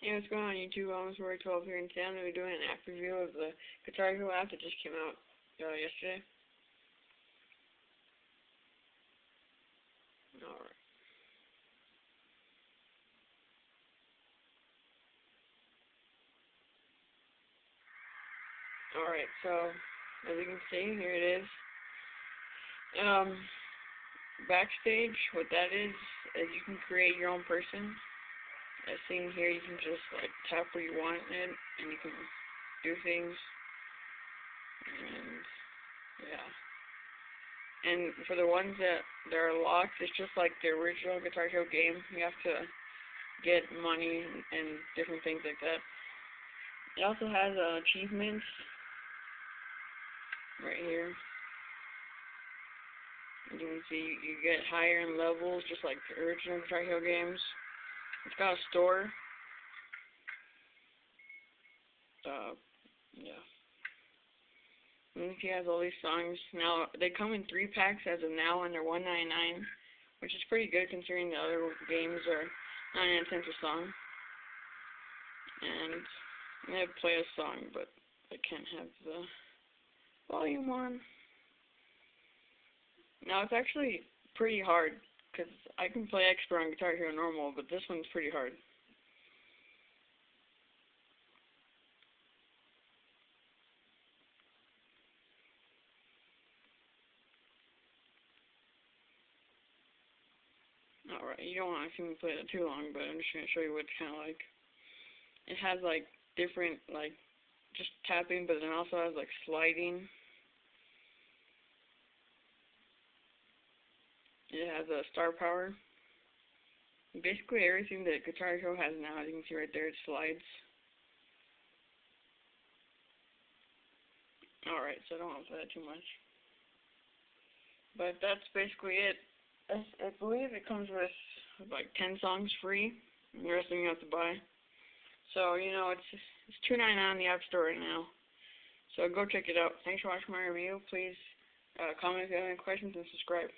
Hey, what's going on YouTube? I'm Roy 12 here in town. We're doing an app review of the Guitar Hero app that just came out uh, yesterday. Alright. Alright, so as you can see, here it is. Um, backstage, what that is, is you can create your own person as seen here, you can just like tap where you want it, and you can do things. And yeah. And for the ones that that are locked, it's just like the original Guitar Hero game. You have to get money and different things like that. It also has uh, achievements right here. You can see you get higher in levels, just like the original Guitar Hero games. It's got a store. Uh, yeah. And he has all these songs. Now, they come in three packs as of now, and they're one ninety nine, which is pretty good considering the other games are 99 cents a song. And they play a song, but I can't have the volume on. Now, it's actually pretty hard because I can play expert on Guitar Hero normal, but this one's pretty hard. Alright, you don't want to see me play that too long, but I'm just going to show you what it's kind of like. It has, like, different, like, just tapping, but then also has, like, sliding. It has a star power basically everything that Guitar Hero has now, as you can see right there, it slides. Alright, so I don't want to play that too much. But that's basically it. I, I believe it comes with like 10 songs free, and the rest of them you have to buy. So, you know, it's it's two ninety nine on the App Store right now. So go check it out. Thanks for watching my review. Please uh, comment if you have any questions and subscribe.